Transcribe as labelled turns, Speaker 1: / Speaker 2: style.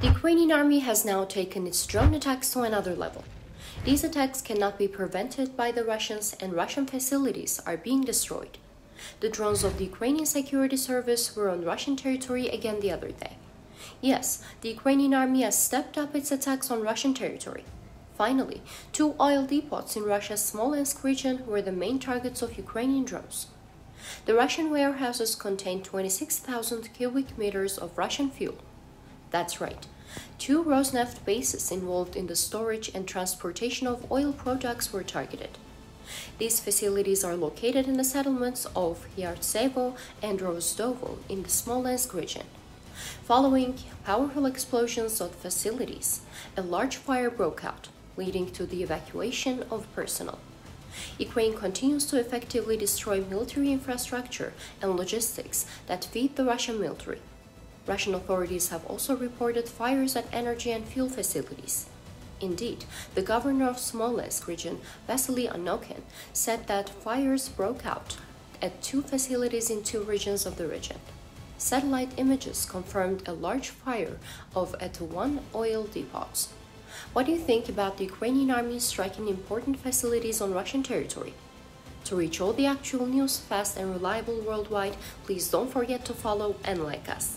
Speaker 1: The Ukrainian army has now taken its drone attacks to another level. These attacks cannot be prevented by the Russians, and Russian facilities are being destroyed. The drones of the Ukrainian Security Service were on Russian territory again the other day. Yes, the Ukrainian army has stepped up its attacks on Russian territory. Finally, two oil depots in Russia's Smolensk region were the main targets of Ukrainian drones. The Russian warehouses contained 26,000 cubic meters of Russian fuel. That's right. Two Rosneft bases involved in the storage and transportation of oil products were targeted. These facilities are located in the settlements of Yartsevo and Rozdorovo in the Smolensk region. Following powerful explosions of facilities, a large fire broke out, leading to the evacuation of personnel. Ukraine continues to effectively destroy military infrastructure and logistics that feed the Russian military. Russian authorities have also reported fires at energy and fuel facilities. Indeed, the governor of Smolensk region, Vasily Anokhin, said that fires broke out at two facilities in two regions of the region. Satellite images confirmed a large fire of at one oil depot. What do you think about the Ukrainian army striking important facilities on Russian territory? To reach all the actual news fast and reliable worldwide, please don't forget to follow and like us.